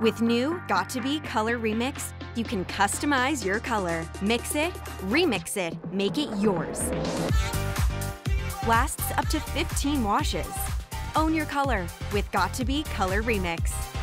With new göt2b Color Remix, you can customize your color, mix it, remix it, make it yours. Lasts up to 15 washes. Own your color with göt2b Color Remix.